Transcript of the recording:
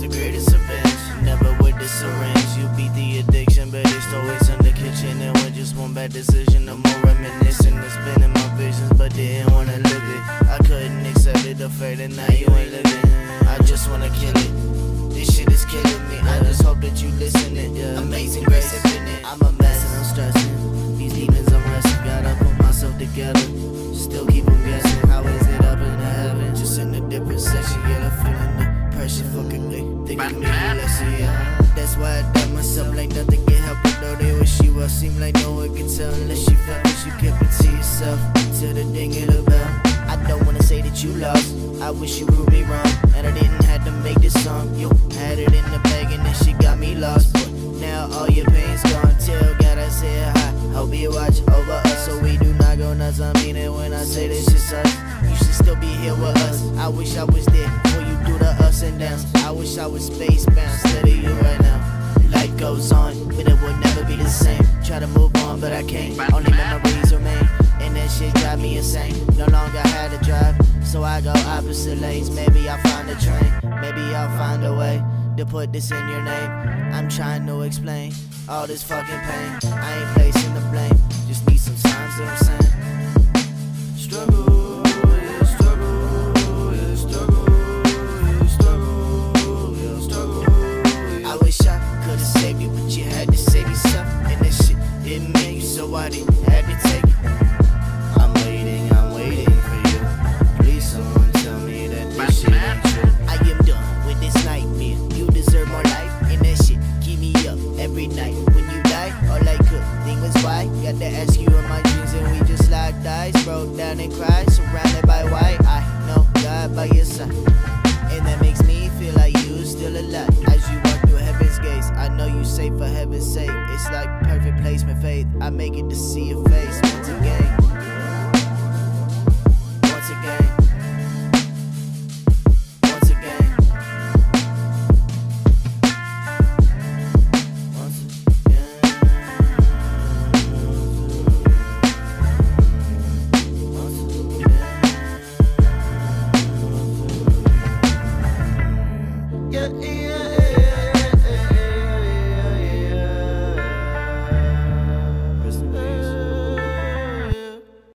the greatest revenge. Never with the syringe, you beat the addiction, but it's always in the kitchen. And when just one bad decision, no more reminiscing. It's been in my visions, but didn't wanna live it. I couldn't accept it, the fact that now you ain't living. I just wanna kill it. This shit is killing me. I just hope that you listening. Amazing grace infinite. I'm a mess and I'm stressing. These demons I'm wrestling. Gotta put myself together. Still keep see yeah. That's why I doubt myself like nothing can help it. Though they wish she was. Seem like no one can tell unless she felt that you kept it to yourself. To the ding of the bell. I don't wanna say that you lost. I wish you proved me wrong. And I didn't have to make this song. You had it in the bag and then she got me lost. But now all your pain's gone. Tell God I said hi. Hope you watch over us so we do not go nuts. I mean it when I say this shit's us. You should still be here with us. I wish I was there before you ups and downs. I wish I was space bound instead you right now. Life goes on, but it will never be the same. Try to move on, but I can't. Only memories remain, and that shit drive me insane. No longer had to drive, so I go opposite lanes. Maybe I'll find a train, maybe I'll find a way to put this in your name. I'm trying to explain all this fucking pain. I ain't placing the blame, just need body. I make it to see your face. Mental game.